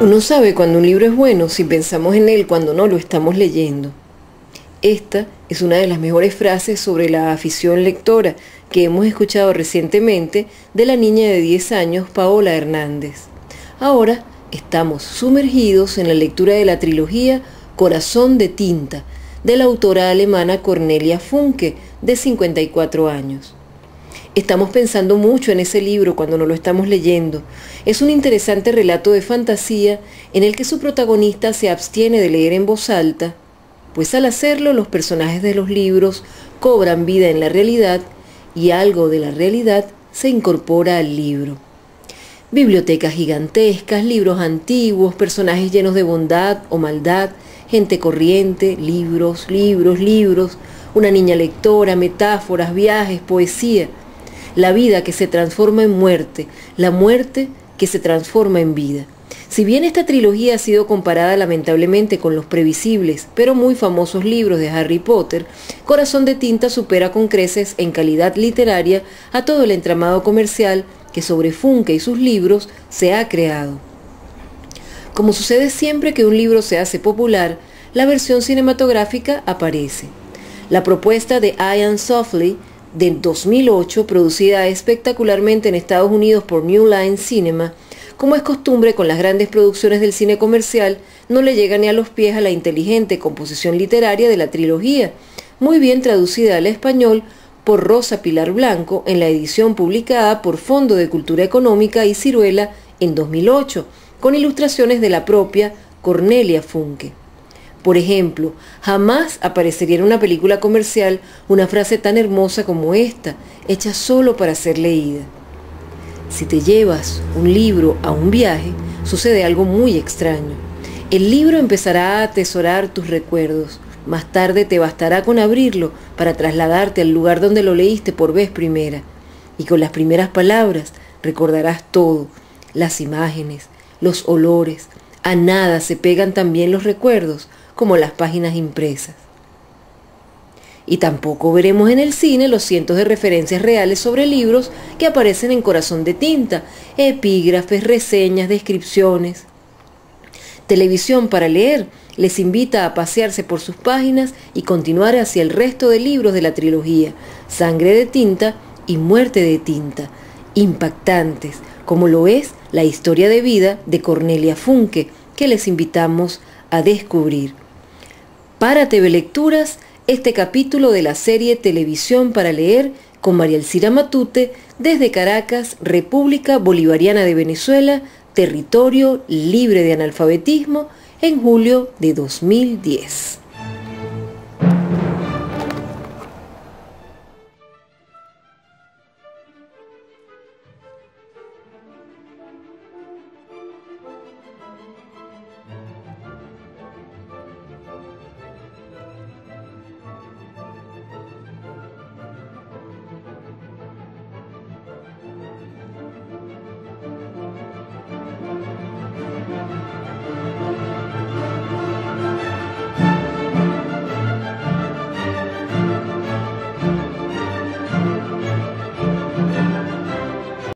Uno sabe cuando un libro es bueno si pensamos en él cuando no lo estamos leyendo. Esta es una de las mejores frases sobre la afición lectora que hemos escuchado recientemente de la niña de 10 años Paola Hernández. Ahora estamos sumergidos en la lectura de la trilogía Corazón de Tinta de la autora alemana Cornelia Funke, de 54 años. Estamos pensando mucho en ese libro cuando no lo estamos leyendo. Es un interesante relato de fantasía en el que su protagonista se abstiene de leer en voz alta, pues al hacerlo los personajes de los libros cobran vida en la realidad y algo de la realidad se incorpora al libro. Bibliotecas gigantescas, libros antiguos, personajes llenos de bondad o maldad, gente corriente, libros, libros, libros, una niña lectora, metáforas, viajes, poesía la vida que se transforma en muerte, la muerte que se transforma en vida. Si bien esta trilogía ha sido comparada lamentablemente con los previsibles, pero muy famosos libros de Harry Potter, Corazón de Tinta supera con creces en calidad literaria a todo el entramado comercial que sobre Funke y sus libros se ha creado. Como sucede siempre que un libro se hace popular, la versión cinematográfica aparece. La propuesta de Ian Softly de 2008, producida espectacularmente en Estados Unidos por New Line Cinema, como es costumbre con las grandes producciones del cine comercial, no le llega ni a los pies a la inteligente composición literaria de la trilogía, muy bien traducida al español por Rosa Pilar Blanco en la edición publicada por Fondo de Cultura Económica y Ciruela en 2008, con ilustraciones de la propia Cornelia Funke. Por ejemplo, jamás aparecería en una película comercial una frase tan hermosa como esta, hecha solo para ser leída. Si te llevas un libro a un viaje, sucede algo muy extraño. El libro empezará a atesorar tus recuerdos. Más tarde te bastará con abrirlo para trasladarte al lugar donde lo leíste por vez primera. Y con las primeras palabras recordarás todo, las imágenes, los olores. A nada se pegan también los recuerdos, como las páginas impresas. Y tampoco veremos en el cine los cientos de referencias reales sobre libros que aparecen en Corazón de Tinta, epígrafes, reseñas, descripciones. Televisión para leer les invita a pasearse por sus páginas y continuar hacia el resto de libros de la trilogía, Sangre de Tinta y Muerte de Tinta, impactantes, como lo es la historia de vida de Cornelia Funke, que les invitamos a descubrir para TV Lecturas este capítulo de la serie Televisión para leer con María Elcira Matute desde Caracas, República Bolivariana de Venezuela, territorio libre de analfabetismo, en julio de 2010.